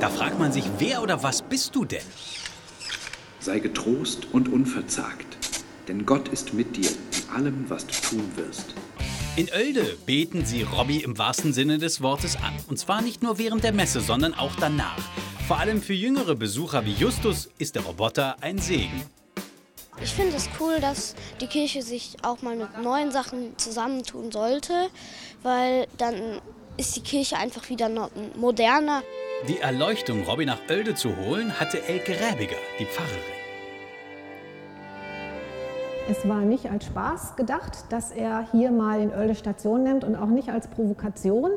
Da fragt man sich, wer oder was bist du denn? Sei getrost und unverzagt, denn Gott ist mit dir in allem, was du tun wirst. In Oelde beten sie Robby im wahrsten Sinne des Wortes an. Und zwar nicht nur während der Messe, sondern auch danach. Vor allem für jüngere Besucher wie Justus ist der Roboter ein Segen. Ich finde es cool, dass die Kirche sich auch mal mit neuen Sachen zusammentun sollte, weil dann ist die Kirche einfach wieder moderner. Die Erleuchtung, Robby nach Oelde zu holen, hatte Elke Räbiger, die Pfarrerin. Es war nicht als Spaß gedacht, dass er hier mal in Oelde Station nimmt und auch nicht als Provokation,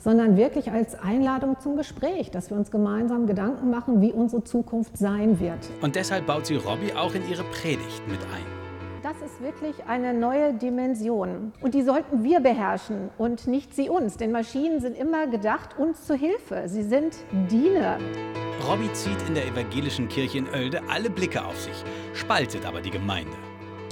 sondern wirklich als Einladung zum Gespräch, dass wir uns gemeinsam Gedanken machen, wie unsere Zukunft sein wird. Und deshalb baut sie Robby auch in ihre Predigt mit ein. Das ist wirklich eine neue Dimension. Und die sollten wir beherrschen und nicht sie uns. Denn Maschinen sind immer gedacht uns zu Hilfe. Sie sind Diener. Robby zieht in der evangelischen Kirche in Oelde alle Blicke auf sich, spaltet aber die Gemeinde.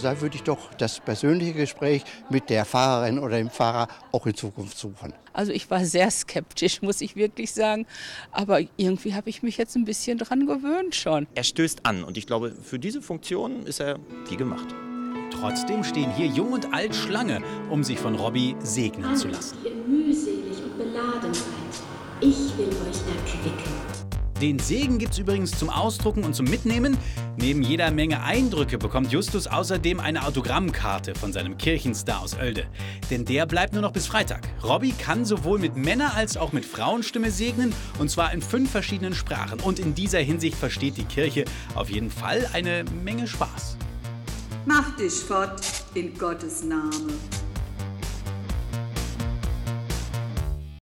Da würde ich doch das persönliche Gespräch mit der Fahrerin oder dem Fahrer auch in Zukunft suchen. Also ich war sehr skeptisch, muss ich wirklich sagen. Aber irgendwie habe ich mich jetzt ein bisschen dran gewöhnt schon. Er stößt an und ich glaube, für diese Funktion ist er wie gemacht. Trotzdem stehen hier Jung und Alt Schlange, um sich von Robby segnen zu lassen. Ihr mühselig und beladen seid, ich will euch erquicken. Den Segen gibt's übrigens zum Ausdrucken und zum Mitnehmen. Neben jeder Menge Eindrücke bekommt Justus außerdem eine Autogrammkarte von seinem Kirchenstar aus Oelde. Denn der bleibt nur noch bis Freitag. Robby kann sowohl mit Männer- als auch mit Frauenstimme segnen und zwar in fünf verschiedenen Sprachen. Und in dieser Hinsicht versteht die Kirche auf jeden Fall eine Menge Spaß. Mach dich fort in Gottes Name.